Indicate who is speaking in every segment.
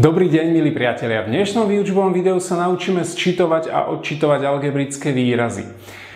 Speaker 1: Dobrý deň, milí priatelia. V dnešnom výučbovom videu sa naučíme sčitovať a odčitovať algebrické výrazy.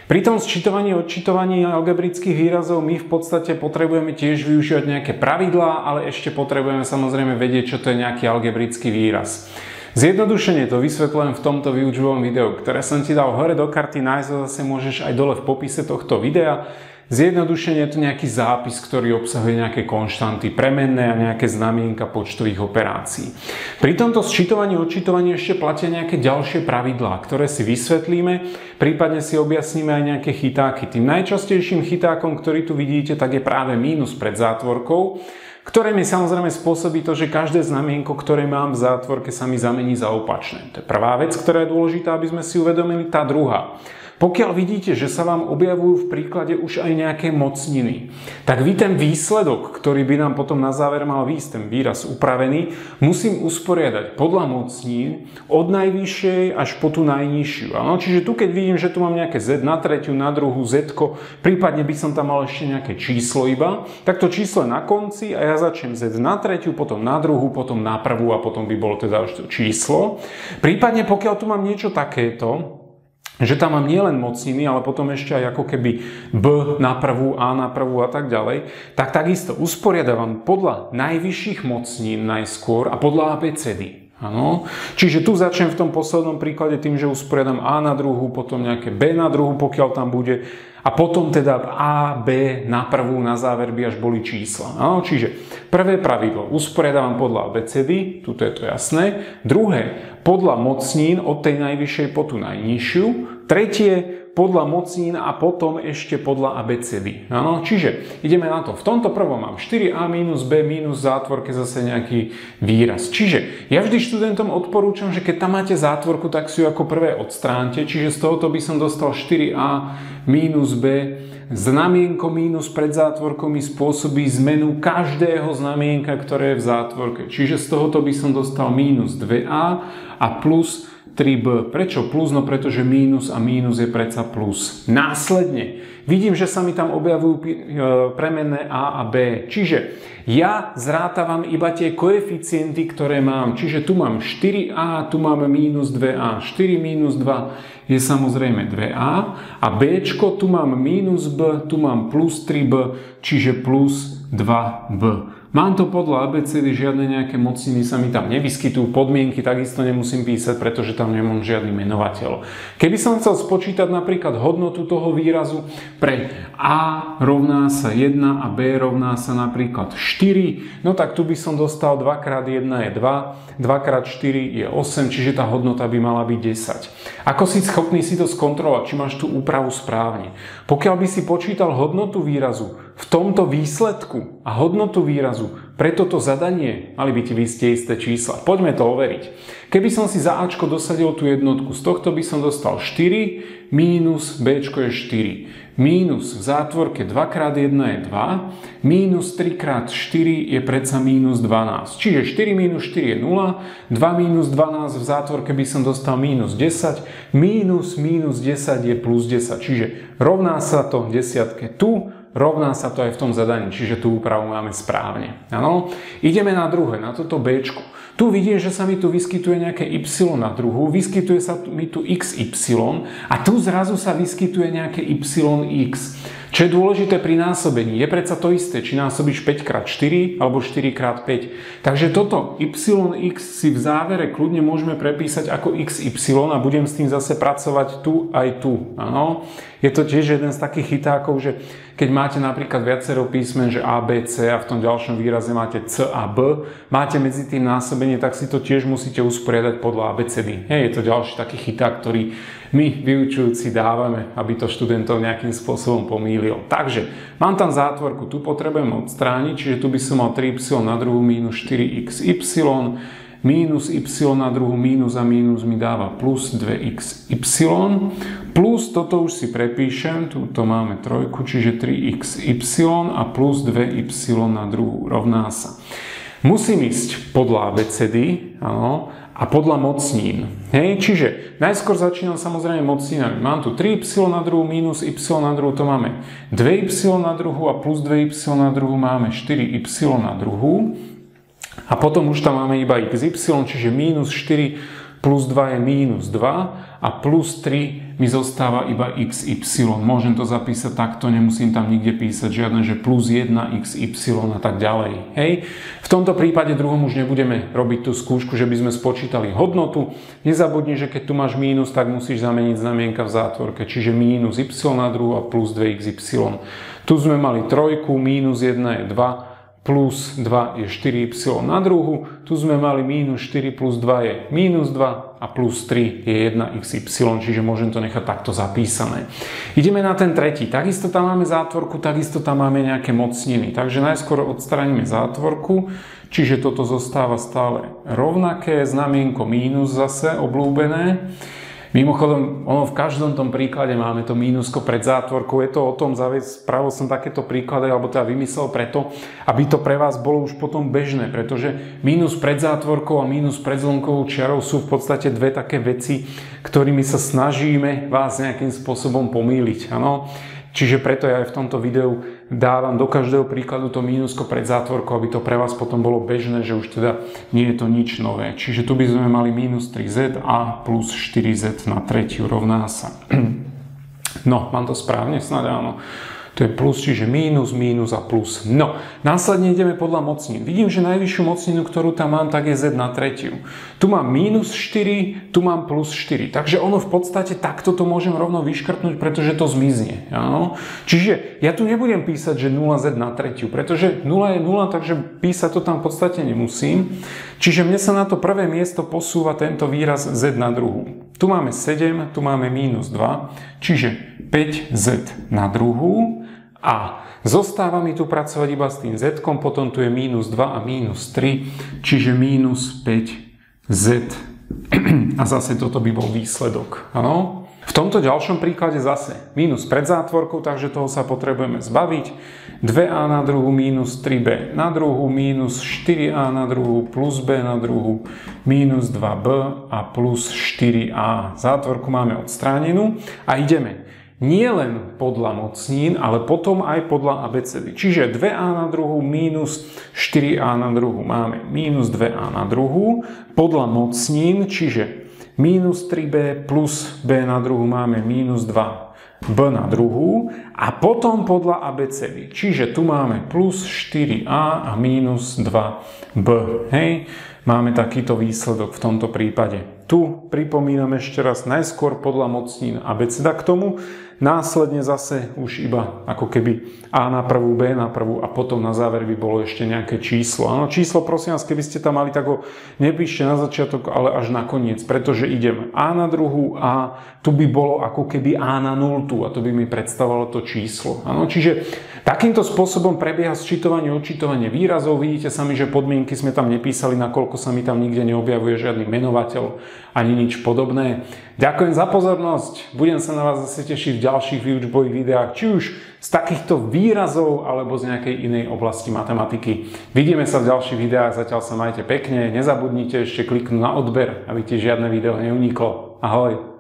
Speaker 1: Pri tom sčitovaní a odčitovaní algebrických výrazov my v podstate potrebujeme tiež využívať nejaké pravidlá, ale ešte potrebujeme samozrejme vedieť, čo to je nejaký algebrický výraz. Zjednodušene to vysvetľujem v tomto výučbovom videu, ktoré som ti dal hore do karty, nájsť zase môžeš aj dole v popise tohto videa. Zjednodušene je to nejaký zápis, ktorý obsahuje nejaké konštanty premenné a nejaké znamienka počtových operácií. Pri tomto sčítovaní odčítovaní ešte platia nejaké ďalšie pravidlá, ktoré si vysvetlíme, prípadne si objasníme aj nejaké chytáky. Tým najčastejším chytákom, ktorý tu vidíte, tak je práve mínus pred zátvorkou, ktoré mi samozrejme spôsobí to, že každé znamienko, ktoré mám v zátvorke, sa mi zamení za opačné. To je prvá vec, ktorá je dôležitá, aby sme si uvedomili. Tá druhá. Pokiaľ vidíte, že sa vám objavujú v príklade už aj nejaké mocniny, tak vy ten výsledok, ktorý by nám potom na záver mal výjsť, ten výraz upravený, musím usporiadať podľa mocnín od najvyššej až po tú najnižšiu. Ano? Čiže tu keď vidím, že tu mám nejaké z na tretiu, na druhú z, prípadne by som tam mal ešte nejaké číslo iba, tak to číslo je na konci a ja začnem z na tretiu, potom na druhú, potom na prvú a potom by bolo teda už to číslo. Prípadne pokiaľ tu mám niečo takéto, že tam mám nielen mocniny, ale potom ešte aj ako keby B na prvú, A na prvú a tak ďalej, tak takisto usporiadavam podľa najvyšších mocnín najskôr a podľa ABCD. Ano. Čiže tu začnem v tom poslednom príklade tým, že usporiadam A na druhú, potom nejaké B na druhú, pokiaľ tam bude a potom teda A, B na prvú, na záver by až boli čísla. No, čiže prvé pravidlo, usporiadávam podľa abecedy, tuto je to jasné. Druhé, podľa mocnín od tej najvyššej po tú najnižšiu. Tretie, podľa mocnín a potom ešte podľa abecedy. Ano, čiže ideme na to. V tomto prvom mám 4a minus b minus zátvorke zase nejaký výraz. Čiže ja vždy študentom odporúčam, že keď tam máte zátvorku, tak si ju ako prvé odstránte. Čiže z tohoto by som dostal 4a minus b Znamienko mínus pred zátvorkou mi spôsobí zmenu každého znamienka, ktoré je v zátvorke. Čiže z tohoto by som dostal mínus 2a a plus 3b. Prečo plus? No pretože mínus a mínus je predsa plus. Následne vidím, že sa mi tam objavujú e, premenné a a b. Čiže ja zrátavam iba tie koeficienty, ktoré mám. Čiže tu mám 4a, tu mám mínus 2a. 4 mínus 2 je samozrejme 2a a b, tu mám mínus b, tu mám plus 3b, čiže plus 2b. Mám to podľa ABCD, žiadne nejaké mocniny sa mi tam nevyskytujú, podmienky takisto nemusím písať, pretože tam nemám žiadny menovateľ. Keby som chcel spočítať napríklad hodnotu toho výrazu pre A rovná sa 1 a B rovná sa napríklad 4, no tak tu by som dostal 2x1 je 2, 2x4 je 8, čiže tá hodnota by mala byť 10. Ako si schopný si to skontrolovať, či máš tú úpravu správne? Pokiaľ by si počítal hodnotu výrazu v tomto výsledku a hodnotu výrazu pre toto zadanie mali by ti vysť isté čísla. Poďme to overiť. Keby som si za Ačko dosadil tú jednotku, z tohto by som dostal 4, mínus Bčko je 4. Mínus v zátvorke 2x1 je 2, mínus 3x4 je predsa mínus 12. Čiže 4 mínus 4 je 0, 2 mínus 12 v zátvorke by som dostal mínus 10, mínus mínus 10 je plus 10. Čiže rovná sa to desiatke tu, rovná sa to aj v tom zadaní, čiže tú úpravu máme správne. Ano? Ideme na druhé, na toto B. Tu vidím, že sa mi tu vyskytuje nejaké y na druhu, vyskytuje sa mi tu xy a tu zrazu sa vyskytuje nejaké yx. Čo je dôležité pri násobení, je predsa to isté, či násobíš 5x4 alebo 4x5. Takže toto yx si v závere kľudne môžeme prepísať ako xy a budem s tým zase pracovať tu aj tu. Ano? Je to tiež jeden z takých chytákov, že keď máte napríklad viacero písmen, že A, B, C a v tom ďalšom výraze máte C a B, máte medzi tým násobenie, tak si to tiež musíte usporiadať podľa ABCD. Hej, je to ďalší taký chyták, ktorý my vyučujúci dávame, aby to študentov nejakým spôsobom pomýlil. Takže mám tam zátvorku, tu potrebujem odstrániť, čiže tu by som mal 3y na druhú minus 4xy, Mínus y na druhú mínus a mínus mi dáva plus 2xy. Plus toto už si prepíšem, tu máme trojku, čiže 3xy a plus 2y na druhú rovná sa. Musím ísť podľa abecedy, áno, a podľa mocnín. Hej, čiže najskôr začínam samozrejme mocnínami. Mám tu 3y na druhú minus y na druhú, to máme 2y na druhú a plus 2y na druhú máme 4y na druhú. A potom už tam máme iba xy, čiže minus 4 plus 2 je mínus 2 a plus 3 mi zostáva iba xy. Môžem to zapísať takto, nemusím tam nikde písať žiadne, že plus 1 xy a tak ďalej. Hej. V tomto prípade druhom už nebudeme robiť tú skúšku, že by sme spočítali hodnotu. Nezabudni, že keď tu máš mínus, tak musíš zameniť znamienka v zátvorke, čiže mínus y na druhu a plus 2xy. Tu sme mali trojku, mínus 1 je 2, plus 2 je 4y na druhu, tu sme mali minus 4 plus 2 je minus 2 a plus 3 je 1xy, čiže môžem to nechať takto zapísané. Ideme na ten tretí, takisto tam máme zátvorku, takisto tam máme nejaké mocniny, takže najskôr odstraníme zátvorku, čiže toto zostáva stále rovnaké, znamienko mínus zase oblúbené. Mimochodom, ono v každom tom príklade máme to mínusko pred zátvorkou. Je to o tom, zaviesť, spravil som takéto príklady, alebo teda vymyslel preto, aby to pre vás bolo už potom bežné, pretože mínus pred zátvorkou a mínus pred zlomkovou čiarou sú v podstate dve také veci, ktorými sa snažíme vás nejakým spôsobom pomýliť. Ano? Čiže preto ja aj v tomto videu dávam do každého príkladu to mínusko pred zátvorkou, aby to pre vás potom bolo bežné, že už teda nie je to nič nové. Čiže tu by sme mali minus 3z a plus 4z na tretiu rovná sa. No, mám to správne? Snad áno. To je plus, čiže mínus, mínus a plus. No, následne ideme podľa mocnín. Vidím, že najvyššiu mocninu, ktorú tam mám, tak je z na tretiu. Tu mám mínus 4, tu mám plus 4. Takže ono v podstate takto to môžem rovno vyškrtnúť, pretože to zmizne. Áno? Čiže ja tu nebudem písať, že 0z na tretiu, pretože 0 je 0, takže písať to tam v podstate nemusím. Čiže mne sa na to prvé miesto posúva tento výraz z na druhú. Tu máme 7, tu máme mínus 2, čiže 5z na druhú a zostáva mi tu pracovať iba s tým z, potom tu je mínus 2 a mínus 3, čiže mínus 5z. A zase toto by bol výsledok. Ano? V tomto ďalšom príklade zase mínus pred zátvorkou, takže toho sa potrebujeme zbaviť. 2a na druhu minus 3b na druhu minus 4a na druhu plus b na druhu minus 2b a plus 4a. Zátvorku máme odstránenú a ideme nie len podľa mocnín, ale potom aj podľa abecedy. Čiže 2a na druhu minus 4a na druhu máme minus 2a na druhu. Podľa mocnín, čiže minus 3b plus b na druhu máme minus 2 b na druhú a potom podľa abecedy. Čiže tu máme plus 4a a minus 2b. Hej, máme takýto výsledok v tomto prípade. Tu pripomínam ešte raz najskôr podľa mocnín abeceda k tomu, Následne zase už iba ako keby A na prvú, B na prvú a potom na záver by bolo ešte nejaké číslo. Áno, číslo prosím vás, keby ste tam mali, tak ho nepíšte na začiatok, ale až na koniec, pretože idem A na druhú a tu by bolo ako keby A na nultu a to by mi predstavovalo to číslo. Áno, čiže takýmto spôsobom prebieha sčítovanie, odčítovanie výrazov. Vidíte sami, že podmienky sme tam nepísali, nakoľko sa mi tam nikde neobjavuje žiadny menovateľ ani nič podobné. Ďakujem za pozornosť. Budem sa na vás zase tešiť v ďalších výučbových videách, či už z takýchto výrazov alebo z nejakej inej oblasti matematiky. Vidíme sa v ďalších videách, zatiaľ sa majte pekne, nezabudnite ešte kliknúť na odber, aby ti žiadne video neuniklo. Ahoj!